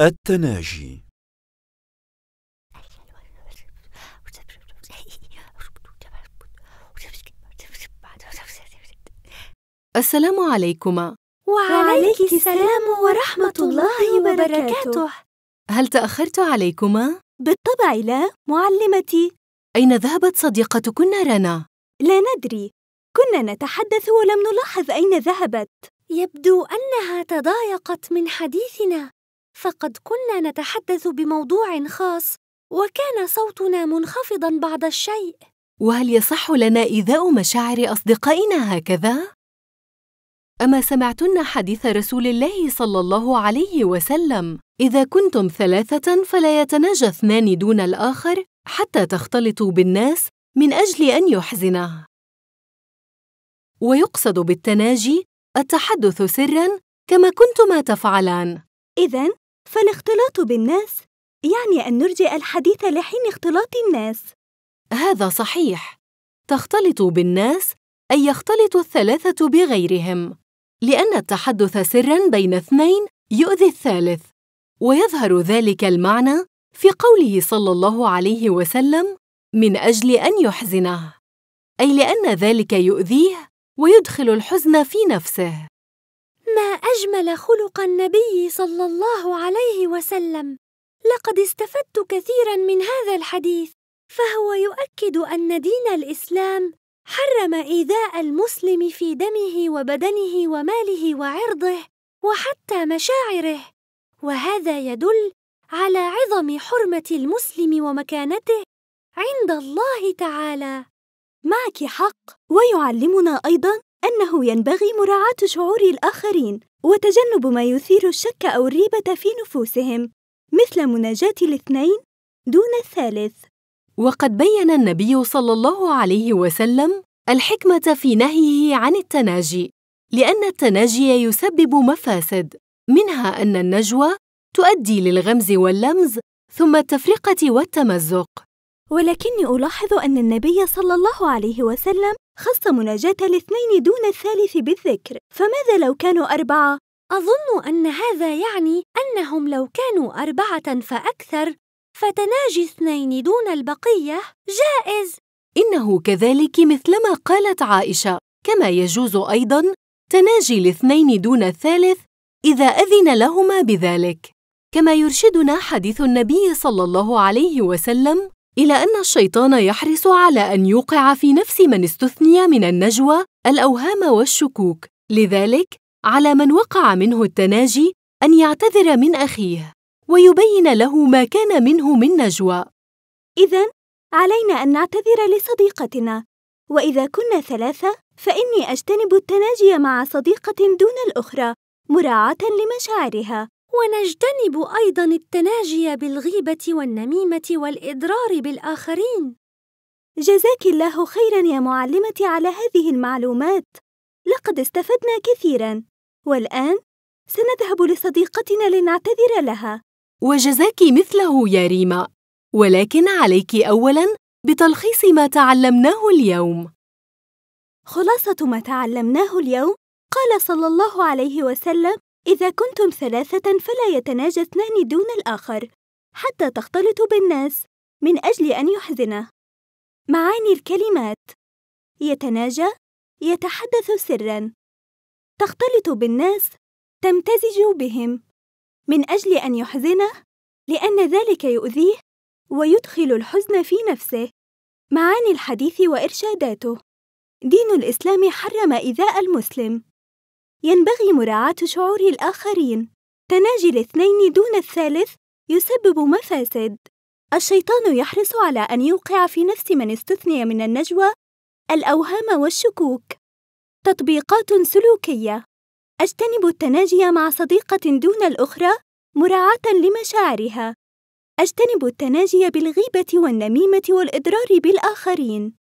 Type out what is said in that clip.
التناجي. السلام عليكما وعليك السلام ورحمة الله وبركاته. هل تأخرت عليكما؟ بالطبع لا معلمتي. أين ذهبت صديقتكن رنا؟ لا ندري. كنا نتحدث ولم نلاحظ أين ذهبت. يبدو أنها تضايقت من حديثنا. فقد كنا نتحدث بموضوع خاص وكان صوتنا منخفضا بعض الشيء. وهل يصح لنا إيذاء مشاعر أصدقائنا هكذا؟ أما سمعتن حديث رسول الله صلى الله عليه وسلم إذا كنتم ثلاثة فلا يتناجى اثنان دون الآخر حتى تختلطوا بالناس من أجل أن يحزنه ويقصد بالتناجي التحدث سرا كما كنتما تفعلان. إذا فالاختلاط بالناس يعني أن نرجئ الحديث لحين اختلاط الناس. هذا صحيح. تختلط بالناس أي يختلط الثلاثة بغيرهم لأن التحدث سرا بين اثنين يؤذي الثالث. ويظهر ذلك المعنى في قوله صلى الله عليه وسلم من أجل أن يحزنه أي لأن ذلك يؤذيه ويدخل الحزن في نفسه. أجمل خلق النبي صلى الله عليه وسلم. لقد استفدت كثيرا من هذا الحديث فهو يؤكد أن دين الإسلام حرم إيذاء المسلم في دمه وبدنه وماله وعرضه وحتى مشاعره وهذا يدل على عظم حرمة المسلم ومكانته عند الله تعالى. معك حق ويعلمنا أيضا أنه ينبغي مراعاة شعور الآخرين وتجنب ما يثير الشك أو الريبة في نفوسهم مثل مناجاة الاثنين دون الثالث. وقد بين النبي صلى الله عليه وسلم الحكمة في نهيه عن التناجي لأن التناجي يسبب مفاسد منها أن النجوى تؤدي للغمز واللمز ثم التفرقة والتمزق. ولكني ألاحظ أن النبي صلى الله عليه وسلم خص مناجاة الاثنين دون الثالث بالذكر. فماذا لو كانوا أربعة؟ أظن أن هذا يعني أنهم لو كانوا أربعة فأكثر. فتناجي اثنين دون البقية؟ جائز. إنه كذلك مثلما قالت عائشة. كما يجوز أيضاً تناجي الاثنين دون الثالث إذا أذن لهما بذلك. كما يرشدنا حديث النبي صلى الله عليه وسلم إلى أن الشيطان يحرص على أن يوقع في نفس من استثني من النجوى الأوهام والشكوك. لذلك على من وقع منه التناجي أن يعتذر من أخيه ويبين له ما كان منه من نجوى. إذا علينا أن نعتذر لصديقتنا. وإذا كنا ثلاثة فإني أجتنب التناجي مع صديقة دون الأخرى مراعاة لمشاعرها. ونجتنب أيضا التناجي بالغيبة والنميمة والإضرار بالآخرين. جزاك الله خيرا يا معلمتي على هذه المعلومات. لقد استفدنا كثيرا. والآن سنذهب لصديقتنا لنعتذر لها. وجزاك مثله يا ريما. ولكن عليك أولاً بتلخيص ما تعلمناه اليوم. خلاصة ما تعلمناه اليوم قال صلى الله عليه وسلم إذا كنتم ثلاثة فلا يتناجى اثنان دون الآخر حتى تختلطوا بالناس من أجل أن يحزنه. معاني الكلمات. يتناجى يتحدث سرا. تختلط بالناس تمتزج بهم. من أجل أن يحزنه لأن ذلك يؤذيه ويدخل الحزن في نفسه. معاني الحديث وإرشاداته. دين الإسلام حرم إيذاء المسلم. ينبغي مراعاة شعور الآخرين. تناجي الاثنين دون الثالث يسبب مفاسد. الشيطان يحرص على أن يوقع في نفس من استثني من النجوى الأوهام والشكوك. تطبيقات سلوكية. أجتنب التناجي مع صديقة دون الأخرى مراعاة لمشاعرها. أجتنب التناجي بالغيبة والنميمة والإضرار بالآخرين.